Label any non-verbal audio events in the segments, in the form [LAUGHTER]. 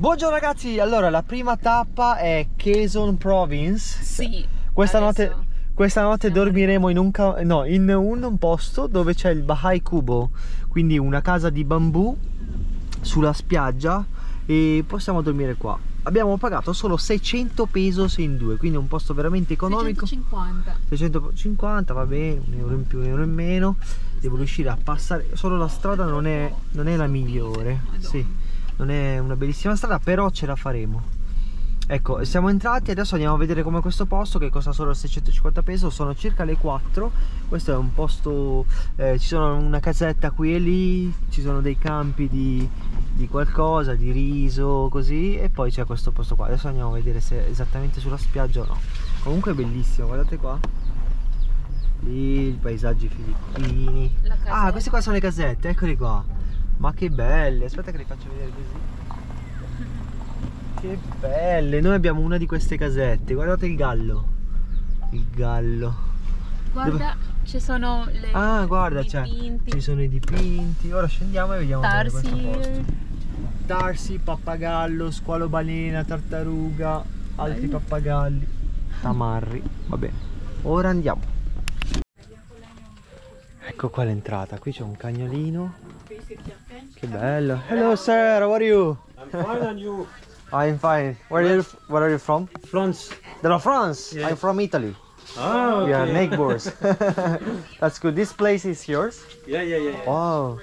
Buongiorno ragazzi, allora la prima tappa è Quezon Province. Sì. Questa adesso- notte, questa notte dormiremo in un, no, in un posto dove c'è il Bahai Kubo, quindi una casa di bambù sulla spiaggia e possiamo dormire qua. Abbiamo pagato solo 600 pesos in due, quindi un posto veramente economico. 650. 650 va bene, un euro in più, un euro in meno. Devo riuscire a passare. Solo la strada non è, non è la migliore. Madonna. Sì, non è una bellissima strada, però ce la faremo. Ecco, siamo entrati, adesso andiamo a vedere come questo posto che costa solo 650 peso, sono circa le 4. Questo è un posto, eh, ci sono una casetta qui e lì, ci sono dei campi di, di qualcosa, di riso, così, e poi c'è questo posto qua. Adesso andiamo a vedere se è esattamente sulla spiaggia o no. Comunque è bellissimo, guardate qua. Lì i paesaggi filippini. Ah, queste qua sono le casette, eccoli qua. Ma che belle, aspetta che le faccio vedere così. Che belle, noi abbiamo una di queste casette, guardate il gallo. Il gallo. Guarda, ci sono le Ah, guarda, dipinti. Ci sono i dipinti. Ora scendiamo e vediamo. Tarsi. Tarsi, pappagallo, squalo balena, tartaruga, altri Bello. pappagalli, tamarri. Va bene. Ora andiamo. Ecco qua l'entrata. Qui c'è un cagnolino. Che bello. Hello sir, how are you? I'm fine and you? I'm fine. Where are you where are you from? France. Della France. Yes. I'm from Italy. Ah, We are okay. neighbors. That's good. This place is yours? Yeah, yeah, yeah. yeah. Wow.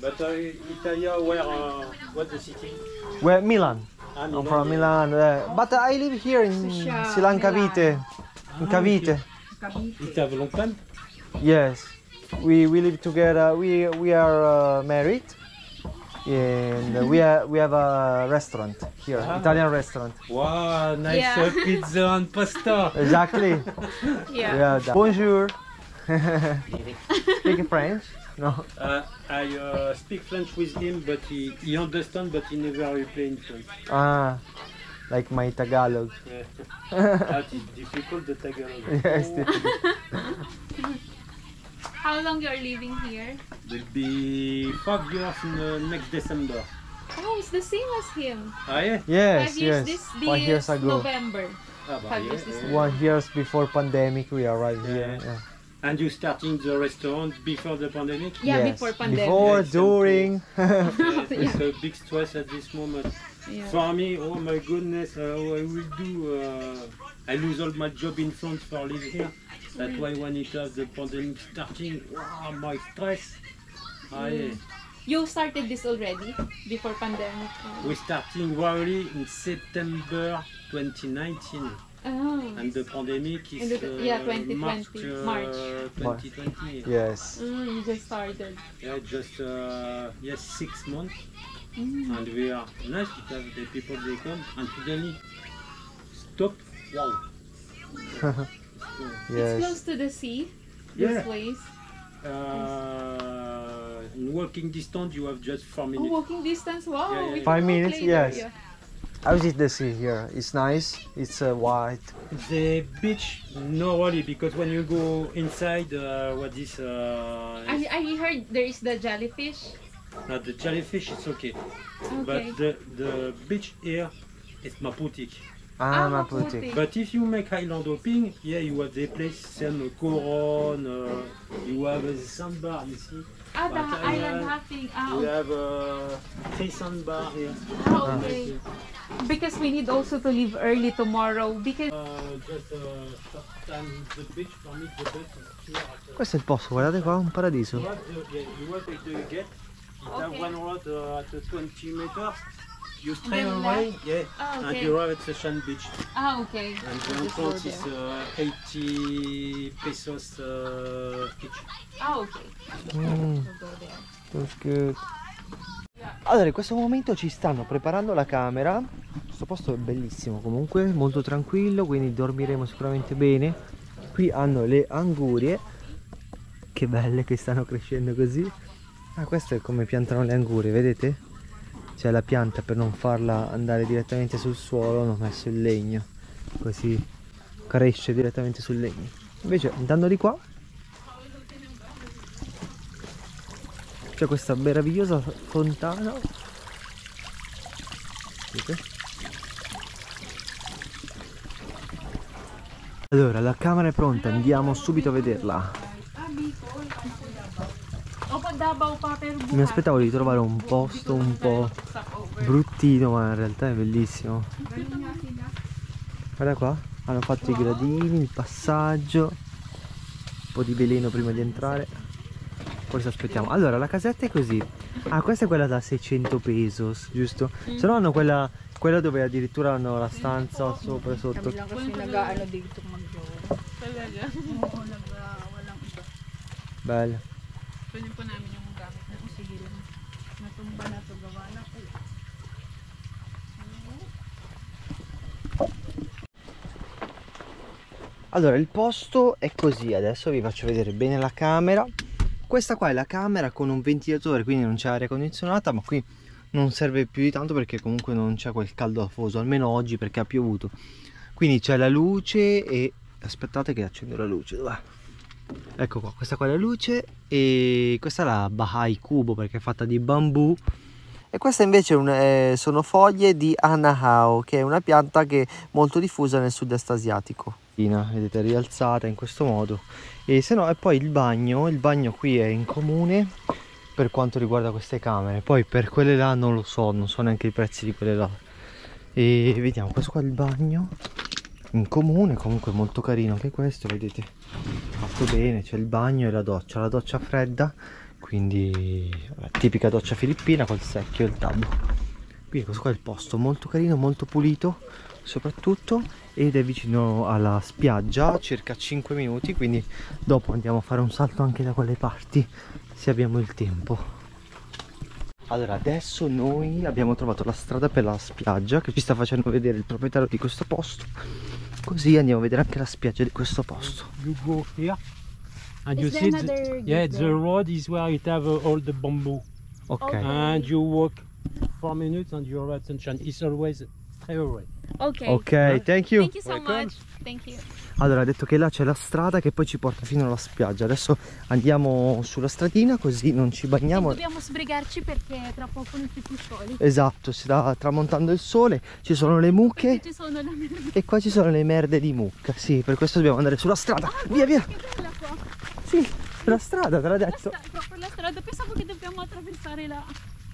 But uh, Italia, where, uh, what the city? Where Milan? Ah, I'm from. Milan, uh, but I live here in Scia- Silan Cavite. In Ah, Cavite. It have a long time? Yes. We we live together. We we are uh, married. And we are, we have a restaurant here, Ah. Italian restaurant. Wow, nice Yeah. uh, pizza and pasta. Exactly. [LAUGHS] Yeah. yeah. Bonjour. [LAUGHS] Speaking French? No. Uh, I uh, speak French with him, but he, he understand, but he never reply in French. Ah, like my Tagalog. Yeah. [LAUGHS] that is difficult, the Tagalog. yes. difficult. How long you are living here? Will be five years in uh, next December. Oh, it's the same as him. Ah, yeah? Yes, Five years yes. this, One years ago. November. Ah, Five yeah, years this yeah. One years before pandemic, we arrived here. Yeah. Yeah. And you starting the restaurant before the pandemic? Yeah, Yes. before pandemic. Before, Yes, during. [LAUGHS] Yes, it's [LAUGHS] a big stress at this moment. Yeah. For me, oh my goodness, uh, how I will do. Uh, I lose all my job in France for live here. That's why when it has the pandemic starting, wow, my stress. Ah, yeah. You started this already before pandemic. We starting really in September 2019, Oh. and the pandemic is And the- uh, yeah, 2020, March, uh, March. 2020. yes. Mm, you just started. Yeah, just uh, yes, six months, Mm. and we are nice because the people they come and suddenly stop. Wow. [LAUGHS] It's close to the sea. This Yeah. place. Uh, in walking distance, you have just four Oh, minutes. walking distance. Wow. Yeah, yeah, we yeah. Five can walk minutes, later, yes. yeah. How is it the sea here? It's nice. It's uh, white. The beach, no really, because when you go inside, uh, what is uh, I, I heard there is the jellyfish. not the jellyfish, it's okay. Okay. But the the beach here is Maputik. Ah, Ah. Maputi. But if you make island hopping, yeah, you have the place same Coron, uh, you have a sandbar, you see. ah, the uh, island hopping. Ah, We have a three sandbar here. Ah, okay. Because we need also to leave early tomorrow because Uh, just uh, time the beach for me the best uh, Questo è il posto, guardate qua, un paradiso. You have the, yeah, you have the gate. You have Okay. one road uh, at uh, 20 meters. You straight Then away, yeah, Ah, and okay. you arrive at the Shan Beach. ah okay. And the entrance is uh, 80 pesos uh, each. Ah okay. Mm, We'll go there. that's good. Allora, in questo momento ci stanno preparando la camera. Questo posto è bellissimo comunque, molto tranquillo, quindi dormiremo sicuramente bene. Qui hanno le angurie. Che belle che stanno crescendo così. Ah, questo è come piantano le angurie, vedete? C'è la pianta per non farla andare direttamente sul suolo, hanno messo il legno. Così cresce direttamente sul legno. Invece andando di qua c'è questa meravigliosa fontana Vedete? Allora, la camera è pronta, andiamo subito a vederla. Mi aspettavo di trovare un posto un po' bruttino, ma in realtà è bellissimo. Guarda qua, hanno fatto i gradini, il passaggio, un po' di veleno prima di entrare. Ci aspettiamo. Allora, la casetta è così. Ah, questa è quella da 600 pesos, giusto? Se no hanno quella, quella dove addirittura hanno la stanza sopra e sotto. Bella. Kunin po namin yung gamit sige lang. Natumba na Allora, il posto è così, adesso vi faccio vedere bene la camera. Questa qua è la camera con un ventilatore, quindi non c'è aria condizionata, ma qui non serve più di tanto perché comunque non c'è quel caldo afoso, almeno oggi perché ha piovuto. Quindi c'è la luce e... aspettate che accendo la luce, dov'è? Ecco qua, questa qua è la luce e questa è la Bahai Kubo perché è fatta di bambù. E queste invece un- eh, sono foglie di Anahao, che è una pianta che è molto diffusa nel sud-est asiatico. Vedete, rialzata in questo modo. E se no, e poi il bagno, il bagno qui è in comune per quanto riguarda queste camere. Poi per quelle là non lo so, non so neanche i prezzi di quelle là. E vediamo, questo qua è il bagno in comune, comunque molto carino anche questo, vedete, fatto bene, c'è il bagno e la doccia, la doccia fredda, quindi tipica doccia filippina col secchio e il tabbo. Quindi questo qua è il posto, molto carino, molto pulito soprattutto ed è vicino alla spiaggia, circa 5 minuti, quindi dopo andiamo a fare un salto anche da quelle parti se abbiamo il tempo. Allora, adesso noi abbiamo trovato la strada per la spiaggia che ci sta facendo vedere il proprietario di questo posto. Così andiamo a vedere anche la spiaggia di questo posto. And you see the, another yeah the road is where it have uh, all the bamboo Ok. and you walk four minutes and you're at sunshine. It's always straight away. Okay. Ok, thank you. Thank you so Welcome. much. Thank you. Allora, ha detto che là c'è la strada che poi ci porta fino alla spiaggia. Adesso andiamo sulla stradina così non ci bagniamo. Dobbiamo sbrigarci perché tra poco non più soli. Esatto, si sta tramontando il sole, ci sono le mucche Ci sono [LAUGHS] e qua ci sono le merde di mucca. Sì, per questo dobbiamo andare sulla strada. Via, via. Sì, la strada, te l'ha La detto. stra- proprio la strada. Pensavo che dobbiamo attraversare la...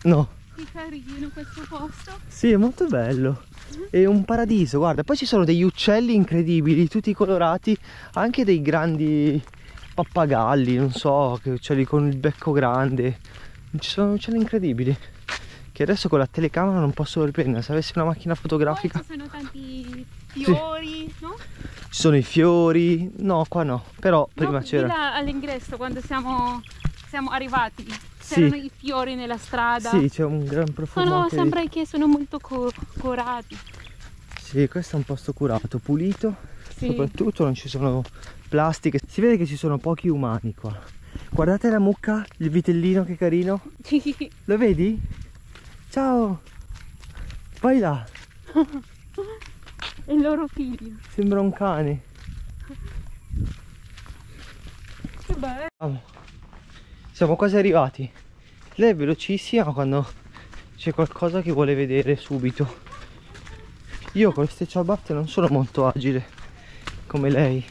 No. Che carino questo posto. Sì, è molto bello. È un paradiso, guarda. Poi ci sono degli uccelli incredibili, tutti colorati, anche dei grandi pappagalli, non so, che uccelli con il becco grande. Ci sono uccelli incredibili. Che adesso con la telecamera non posso riprendere. Se avessi una macchina Poi fotografica, ci sono tanti fiori, no? Ci sono i fiori. No, qua no. Però prima no, c'era. All'ingresso quando siamo, siamo arrivati. Sì. C'erano i fiori nella strada. Sì, c'è un gran profumo. Anche di- sembra che sono molto co- curati. Sì, questo è un posto curato, pulito. Sì. Soprattutto non ci sono plastiche. Si vede che ci sono pochi umani qua. Guardate la mucca, il vitellino che carino. [LAUGHS] Lo vedi? Ciao! Vai là, [LAUGHS] [LAUGHS] Il loro figlio. sembra un cane. Che bello. Siamo quasi arrivati. Lei è velocissima quando c'è qualcosa che vuole vedere subito. Io con queste ciabatte non sono molto agile come lei.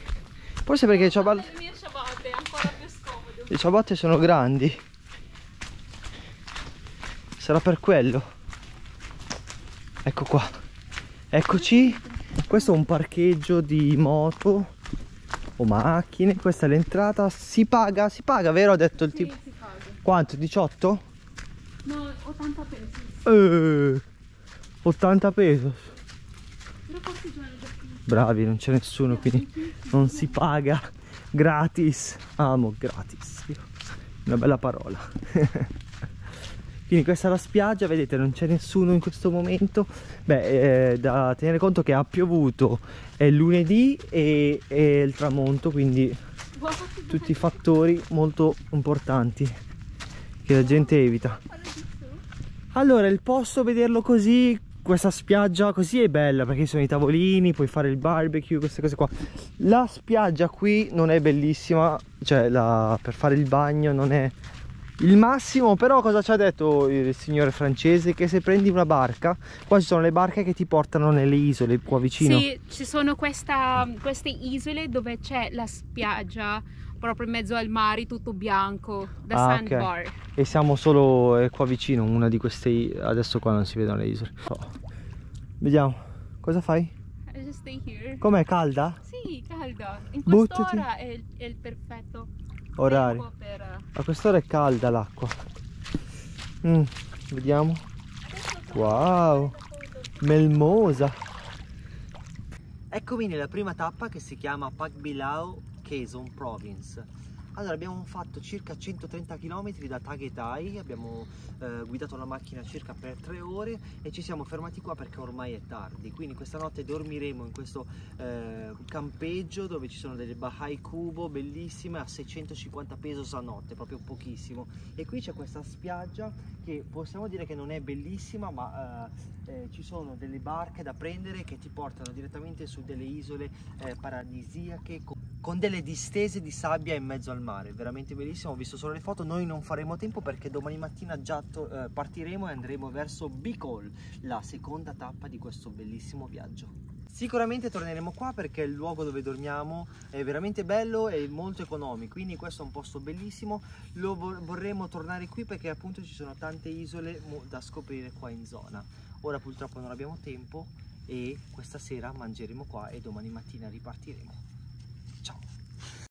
Forse perché le ciabatte, Le mie ciabatte ancora più scomodo. le ciabatte sono grandi. Sarà per quello. Ecco qua. Eccoci. Questo è un parcheggio di moto o macchine. Questa è l'entrata. Si paga, si paga, vero? Ha detto il Sì, tipo. si paga. Quanto? 18? No, 80 pesos. Eh, 80 pesos. Bravi, non c'è nessuno, quindi non si paga. Gratis. Amo gratis. Una bella parola. [LAUGHS] quindi questa è la spiaggia, vedete, non c'è nessuno in questo momento. Beh, è da tenere conto che ha piovuto, è lunedì e è il tramonto, quindi tutti i fattori molto importanti che la gente evita. Allora, il posto, vederlo così, questa spiaggia così è bella perché ci sono i tavolini, puoi fare il barbecue, queste cose qua. La spiaggia qui non è bellissima, cioè la- per fare il bagno non è il massimo però cosa ci ha detto il signore francese che se prendi una barca qua ci sono le barche che ti portano nelle isole qua vicino Sì, ci sono questa- queste isole dove c'è la spiaggia proprio in mezzo al mare, tutto bianco, da Ah, sandbar. e siamo solo eh, qua vicino una di queste adesso qua non si vedono le isole Oh. vediamo cosa fai? Com'è calda? Sì, calda. In quest'ora è, è il perfetto orari. Per... eh, a quest'ora è calda l'acqua. Mm, vediamo. Wow. Melmosa. Eccomi nella prima tappa che si chiama Pagbilao Quezon Province allora abbiamo fatto circa 130 km da Tagetai abbiamo eh, guidato la macchina circa per tre ore e ci siamo fermati qua perché ormai è tardi. Quindi questa notte dormiremo in questo eh, campeggio dove ci sono delle Bahai Kubo bellissime a 650 pesos a notte proprio pochissimo. E qui c'è questa spiaggia che possiamo dire che non è bellissima ma eh, eh, ci sono delle barche da prendere che ti portano direttamente su delle isole eh, paradisiache con delle distese di sabbia in mezzo al mare veramente bellissimo ho visto solo le foto noi non faremo tempo perché domani mattina già eh, partiremo e andremo verso Bicol la seconda tappa di questo bellissimo viaggio Sicuramente torneremo qua perché il luogo dove dormiamo è veramente bello e molto economico, quindi questo è un posto bellissimo. Lo vor- vorremmo tornare qui perché appunto ci sono tante isole da scoprire qua in zona. Ora purtroppo non abbiamo tempo e questa sera mangeremo qua e domani mattina ripartiremo.